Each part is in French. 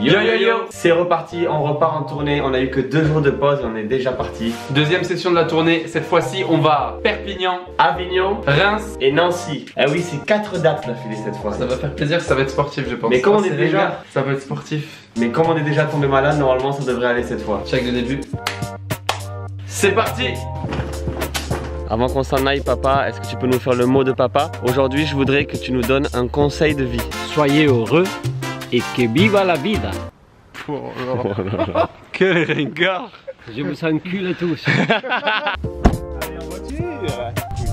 Yo yo yo C'est reparti, on repart en tournée, on a eu que deux jours de pause et on est déjà parti. Deuxième session de la tournée, cette fois-ci on va à Perpignan, Avignon Reims. et Nancy. Ah oui, c'est quatre dates d'affilée cette fois. Ça va faire plaisir, ça va être sportif je pense. Mais comme on Ah, est déjà- Ça va être sportif. Mais comme on est déjà tombé malade, normalement ça devrait aller cette fois. Check de début. C'est parti Avant qu'on s'en aille, papa, est-ce que tu peux nous faire le mot de papa? Aujourd'hui, je voudrais que tu nous donnes un conseil de vie. Soyez heureux et que viva la vida. Quel ringard Je vous encule tous.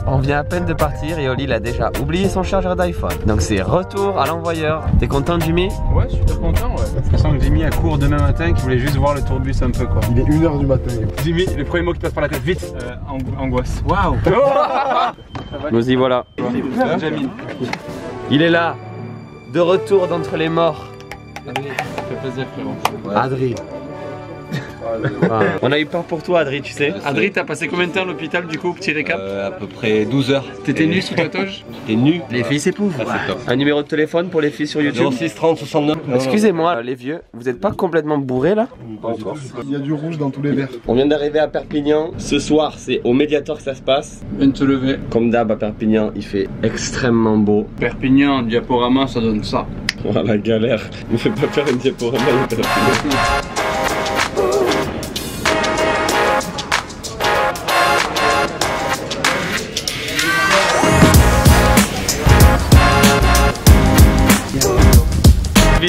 On vient à peine de partir et Oli il a déjà oublié son chargeur d'iPhone. Donc c'est retour à l'envoyeur. T'es content Jimmy? Ouais, je suis super content, ouais. Sens que Jimmy a cours demain matin, qu'il voulait juste voir le tourbus un peu, quoi. Il est 1h du matin. Jimmy, le premier mot qui passe par la tête, vite euh, ang- Angoisse. Waouh Nous y voilà. Jamil. Il est là, de retour d'entre les morts. Ça fait plaisir frérot. Adri. Ah. On a eu peur pour toi Adri, tu sais. Adri, t'as passé combien de temps à l'hôpital du coup Petit récap Euh, à peu près 12 heures. T'étais nu sous ta toge T'es nu Les filles s'épouvent. Ah. Un numéro de téléphone pour les filles sur YouTube 06 30 69. Excusez-moi les vieux, vous êtes pas complètement bourrés là Il y a du rouge dans tous les verres. On vient d'arriver à Perpignan. Ce soir, c'est au Mediator que ça se passe. Viens de te lever. Comme d'hab à Perpignan, il fait extrêmement beau. Perpignan, diaporama, ça donne ça. Oh la galère. Ne fais pas faire une diaporama.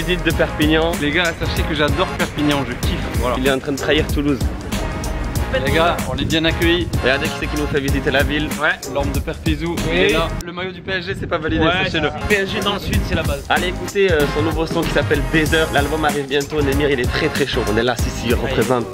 Visite de Perpignan. Les gars, sachez que j'adore Perpignan, je kiffe. Voilà. Il est en train de trahir Toulouse. Les gars, on est bien accueillis. Regardez qui c'est qui nous fait visiter la ville. Ouais, l'orme de Perpizou. Il est là. Le maillot du PSG, c'est pas validé, Ouais, sachez-le. PSG dans le sud, c'est la base. Allez écoutez euh, son nouveau son qui s'appelle Baiser. L'album arrive bientôt. Nemir il est très très chaud. On est là, si si, il représente.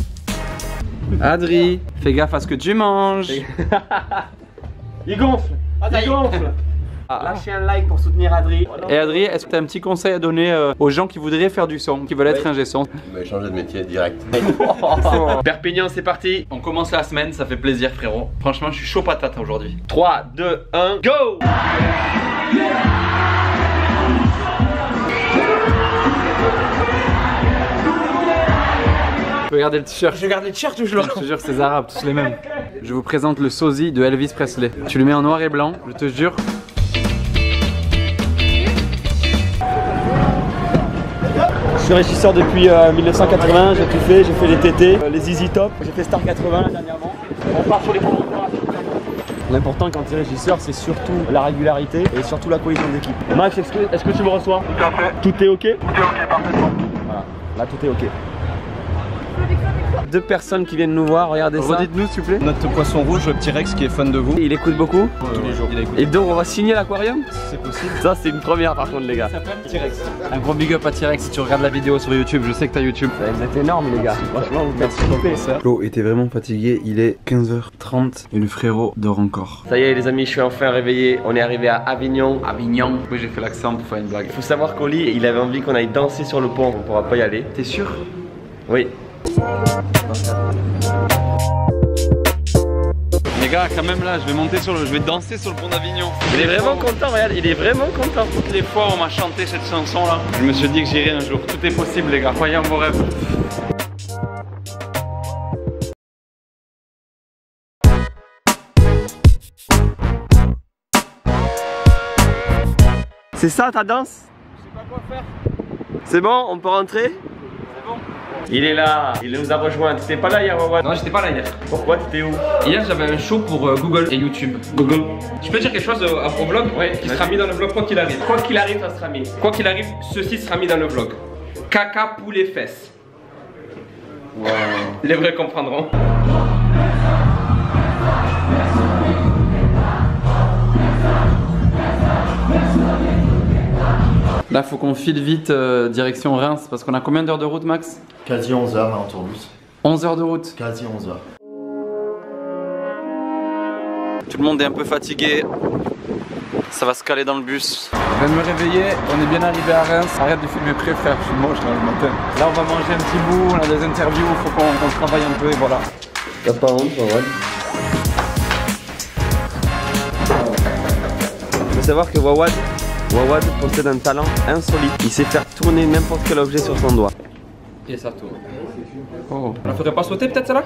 Adri, fais gaffe à ce que tu manges. Il gonfle Il gonfle Lâchez un like pour soutenir Adri. Et Adri, est-ce que tu as un petit conseil à donner euh, aux gens qui voudraient faire du son, qui veulent être ingé son? Mais changer de métier direct. Perpignan, c'est parti. On commence la semaine, ça fait plaisir frérot. Franchement, je suis chaud patate aujourd'hui. 3, 2, 1, go Regardez le t-shirt? Je regarde le t-shirt toujours. Je te jure, c'est arabe, tous les mêmes. Je vous présente le sosie de Elvis Presley. Tu le mets en noir et blanc, je te jure. Suis régisseur depuis euh, 1980, j'ai tout fait, j'ai fait les TT, euh, les Easy Top, j'ai fait Star 80 là, dernièrement. On part sur les bons L'important quand tu es régisseur, c'est surtout la régularité et surtout la cohésion d'équipe. Max, est-ce que, est-ce que tu me reçois? Tout à fait. Tout est ok? Tout est ok, parfaitement. Voilà, là tout est ok. Deux personnes qui viennent nous voir, regardez ça. Redites-nous s'il vous plaît. Notre poisson rouge, le petit Rex qui est fan de vous. Il écoute beaucoup Tous les jours. Il écoute. Et donc on va signer l'aquarium C'est possible. Ça c'est une première par contre les gars. Un gros big up à T-Rex si tu regardes la vidéo sur YouTube. Je sais que t'as YouTube. Vous êtes énormes les gars. Franchement vous participez. Flo était vraiment fatigué, il est 15h30. Et le frérot dort encore. Ça y est les amis, je suis enfin réveillé. On est arrivé à Avignon. Avignon. Oui, j'ai fait l'accent pour faire une blague. Il faut savoir qu'Oli, il avait envie qu'on aille danser sur le pont. On pourra pas y aller. T'es sûr? Oui. Les gars, quand même là, je vais monter sur le, je vais danser sur le pont d'Avignon. Il est vraiment content, regarde, il est vraiment content. Toutes les fois où on m'a chanté cette chanson là, je me suis dit que j'irai un jour. Tout est possible les gars, croyez en vos rêves. C'est ça ta danse? Je sais pas quoi faire. C'est bon, on peut rentrer? Il est là, il nous a rejoint. T'étais pas là hier, Wawan Non, j'étais pas là hier. Pourquoi t'étais où Hier, j'avais un show pour euh, Google et YouTube. Google. Je peux dire quelque chose euh, au vlog Ouais, qui sera mis dans le vlog quoi qu'il arrive. Quoi qu'il arrive, ça sera mis. Quoi qu'il arrive, ceci sera mis dans le vlog. Caca poulet fesses. Les vrais comprendront. Là, faut qu'on file vite euh, direction Reims parce qu'on a combien d'heures de route, Max Quasi 11h là en tourbus. 11 heures de route. Quasi 11h. Tout le monde est un peu fatigué. Ça va se caler dans le bus. Je viens de me réveiller, on est bien arrivé à Reims. Arrête de filmer près frère, je suis moche là le matin. Là on va manger un petit bout, on a des interviews, faut qu'on travaille un peu et voilà. T'as pas honte, Wawan Faut savoir que Wawan, Wawad possède un talent insolite. Il sait faire tourner n'importe quel objet sur son doigt. Et ça tourne. Oh. On la ferait pas sauter peut-être celle-là?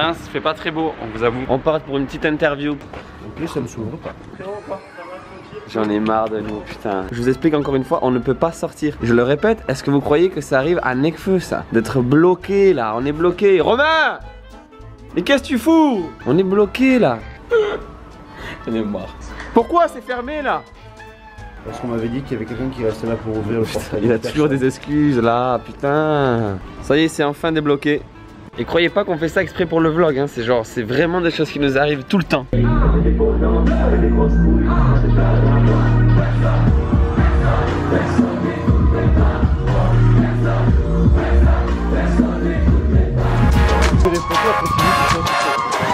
Reims fait pas très beau, on vous avoue. On part pour une petite interview. En plus, ça me s'ouvre pas. J'en ai marre de nous, putain. Je vous explique encore une fois, on ne peut pas sortir. Je le répète, est-ce que vous croyez que ça arrive à Necfeu ça? D'être bloqué là, on est bloqué. Romain Mais qu'est-ce que tu fous? On est bloqué là. J'en ai marre. Pourquoi c'est fermé là? Parce qu'on m'avait dit qu'il y avait quelqu'un qui restait là pour ouvrir le portail. Il a toujours des excuses là, putain. Ça y est, c'est enfin débloqué. Et croyez pas qu'on fait ça exprès pour le vlog, hein. c'est genre, c'est vraiment des choses qui nous arrivent tout le temps.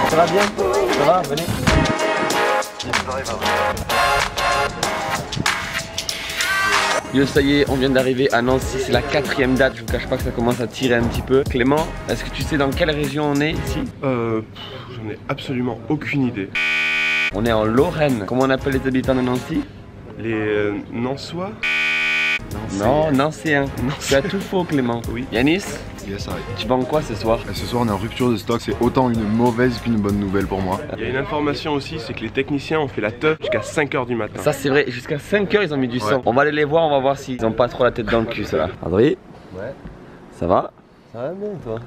Ça va bien? Ça va, venez. Yo, ça y est, on vient d'arriver à Nancy, c'est la quatrième date, je vous cache pas que ça commence à tirer un petit peu. Clément, est-ce que tu sais dans quelle région on est ici? Euh, j'en ai absolument aucune idée. On est en Lorraine. Comment on appelle les habitants de Nancy? Les euh, Nansois Non, Nancéen. Tu as tout faux, Clément. Oui. Yanis, Yes, arrête. tu vends quoi ce soir ce soir, on est en rupture de stock. C'est autant une mauvaise qu'une bonne nouvelle pour moi. Il y a une information aussi, c'est que les techniciens ont fait la teuf jusqu'à 5h du matin. Ça c'est vrai, jusqu'à 5h ils ont mis du sang. On va aller les voir, on va voir s'ils ont pas trop la tête dans le cul ceux-là. Adri Ouais. Ça va Ça va bien toi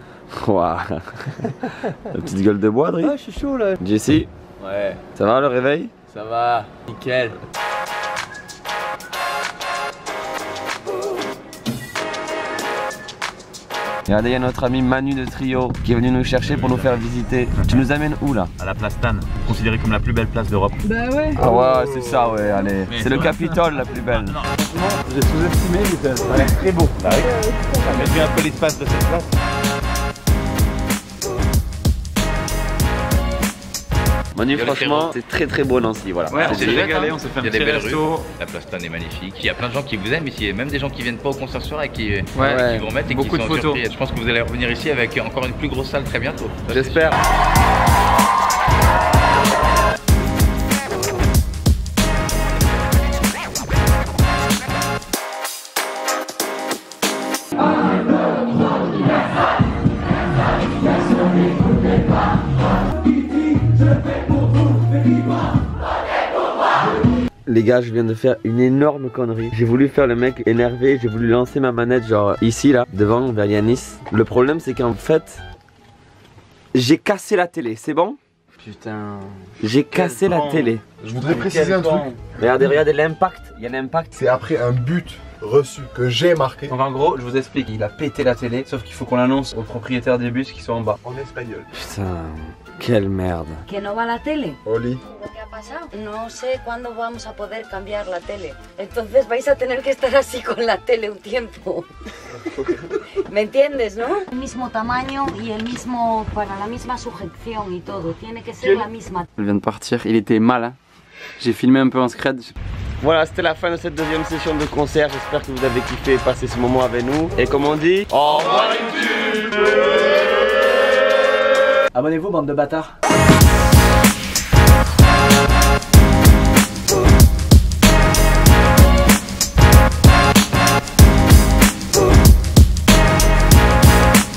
Ouah. La petite gueule de bois, Adri Ah, je suis chaud là. Jessie, Ouais, ça va le réveil ça va, nickel. Regardez, il y a notre ami Manu de Trio qui est venu nous chercher pour nous faire visiter. Tu nous amènes où là? À la place Stan, considérée comme la plus belle place d'Europe. Ah ouais, c'est ça, ouais, allez. C'est c'est le. Capitole la plus belle. J'ai sous-estimé, mais ça a l'air très beau. Ça réduit un peu l'espace de cette place. Manu, franchement, c'est très très beau Nancy, voilà. Ouais, on s'est régalé, hein. on s'est fait un Il y a des petit belles resto. La place Stan est magnifique. Il y a plein de gens qui vous aiment ici, même des gens qui viennent pas au concert soir et qui, Ouais. qui vous remettent et Beaucoup qui de sont photos. surpris. Je pense que vous allez revenir ici avec encore une plus grosse salle très bientôt. J'espère. Les gars, je viens de faire une énorme connerie. J'ai voulu faire le mec énervé, j'ai voulu lancer ma manette genre ici là, devant vers Yanis. Le problème c'est qu'en fait, j'ai cassé la télé, c'est bon? Putain. J'ai cassé la télé. Je voudrais préciser un truc. Regardez, regardez l'impact, il y a l'impact. C'est après un but reçu que j'ai marqué. Donc en gros, je vous explique, il a pété la télé, sauf qu'il faut qu'on l'annonce aux propriétaires des bus qui sont en bas. En espagnol. Putain, quelle merde. Que no va la tele. Oli. ¿Qué ha pasado? No sé cuándo vamos a poder cambiar la tele. Entonces vais a tener que estar así con la tele un tiempo. ¿Me entiendes, no? El mismo tamaño y el mismo, para la misma sujeción y todo. Tiene que ser la misma. Il vient de partir, il était mal. hein. J'ai filmé un peu en scred. Voilà, c'était la fin de cette deuxième session de concert. J'espère que vous avez kiffé passer ce moment avec nous. Et comme on dit, au revoir Abonnez-vous, bande de bâtards.